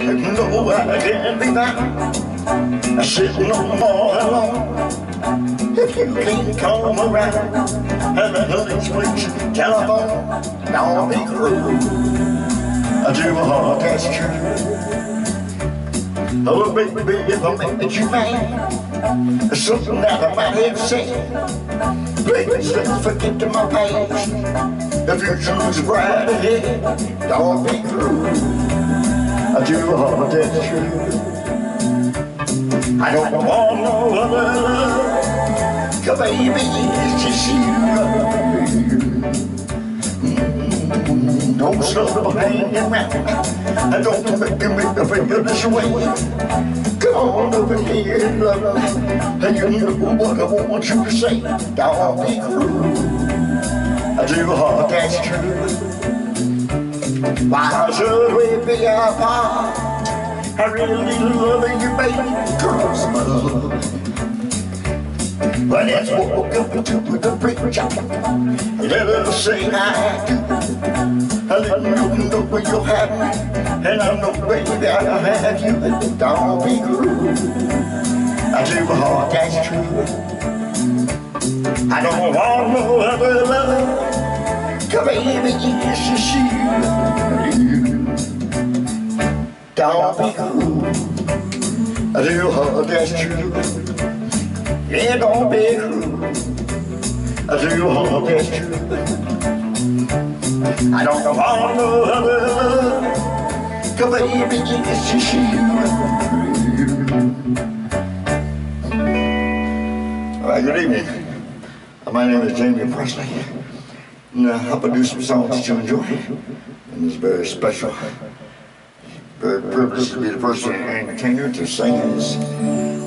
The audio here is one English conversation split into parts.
You know I can't be found Sitting no more alone If you can't come around And the honey's please telephone Don't be cruel I do a that's true Oh baby, if I made you mad Something that I might have said Please don't forget my past The future's bright ahead Don't be cruel I do all that's true. I don't want no other love, cause baby, it's just you. Mm, don't stop hanging around, and don't make me feel this way. Come on over here, love, and you know what I want you to say. Don't be cruel. I do all that's true. Why should we be apart? I really love you, baby, cause my love. When it's woke up to the preacher, let her say I do. I let you know where you're happy, and I know, baby, I have you. Don't be cruel. I do heart that's true. I don't want no other love. Come baby, it's just you. Don't be cool. I do hope that's true. Yeah, don't be cruel. I do hope that's true. I don't want no other love. Come baby, it's just you. All right, good evening. My name is Jamie Presley. And uh, I produce some songs that you enjoy. And it's very special. Very privileged to be the first entertainer to sing this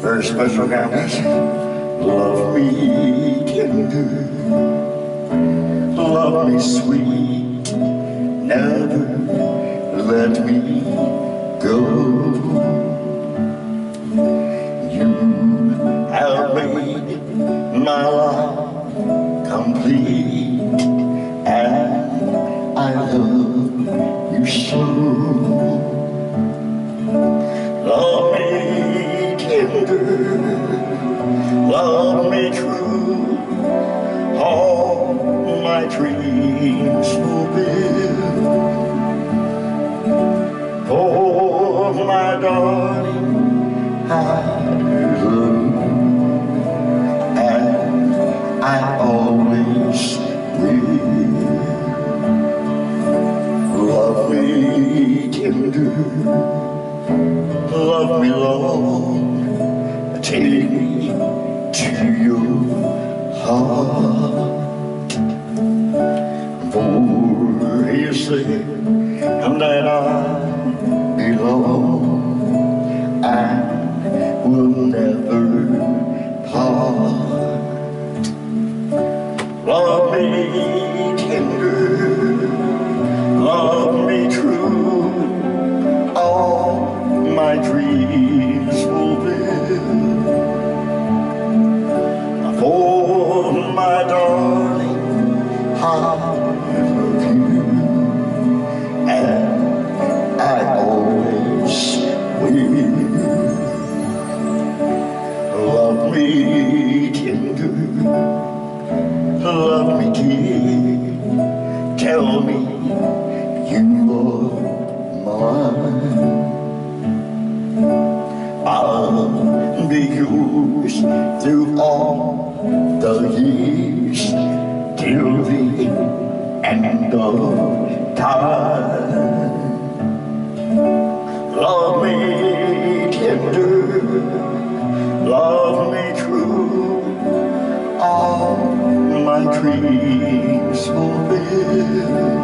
very special kind Love me tender, love me sweet, my dreams fulfill. For oh, my darling, I love and I always will. Love me tender, love me long, take me to your heart. You say that I belong and will never part. Love me through all the years till the end of time. Love me tender, love me true, all my dreams will fulfill.